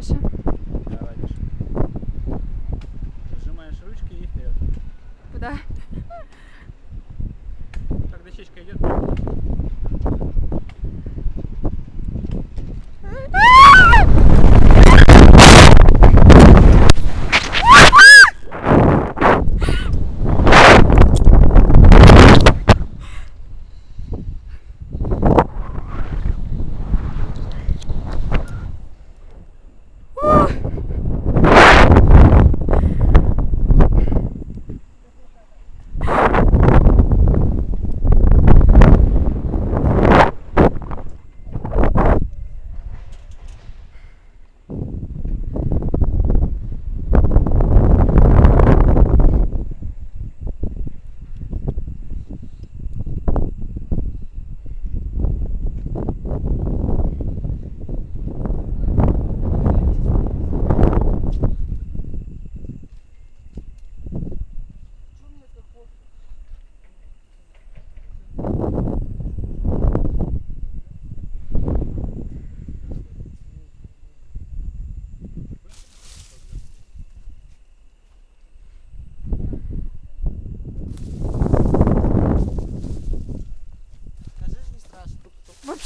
Даша. Давай, Даша. Сжимаешь ручки и вперед. Куда? Как дощечка идет,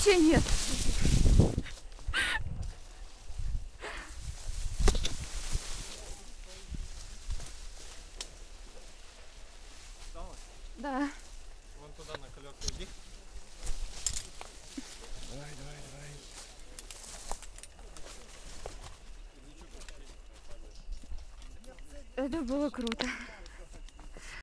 Вообще нет. Да. Вон туда на колеса иди. Давай, давай, давай. Это было круто.